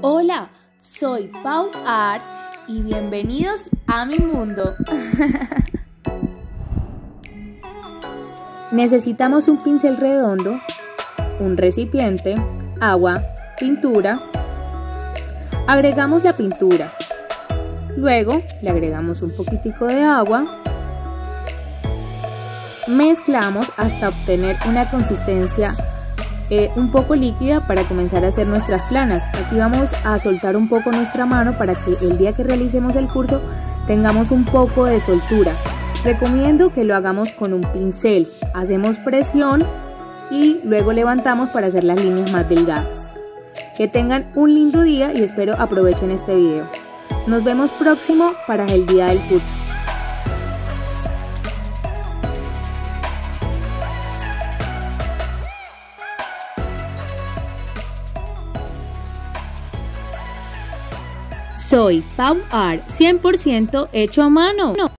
Hola, soy Pau Art y bienvenidos a mi mundo. Necesitamos un pincel redondo, un recipiente, agua, pintura. Agregamos la pintura. Luego le agregamos un poquitico de agua. Mezclamos hasta obtener una consistencia eh, un poco líquida para comenzar a hacer nuestras planas. Aquí vamos a soltar un poco nuestra mano para que el día que realicemos el curso tengamos un poco de soltura. Recomiendo que lo hagamos con un pincel. Hacemos presión y luego levantamos para hacer las líneas más delgadas. Que tengan un lindo día y espero aprovechen este video. Nos vemos próximo para el día del curso. Soy Pau Art 100% hecho a mano.